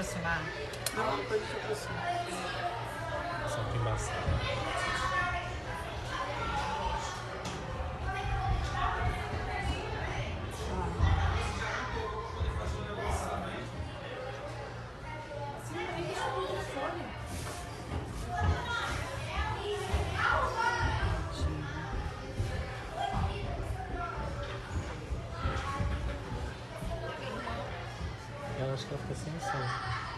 aproximar? Não, não pode se aproximar. Só que embaçado. Eu acho que ela fica sem som.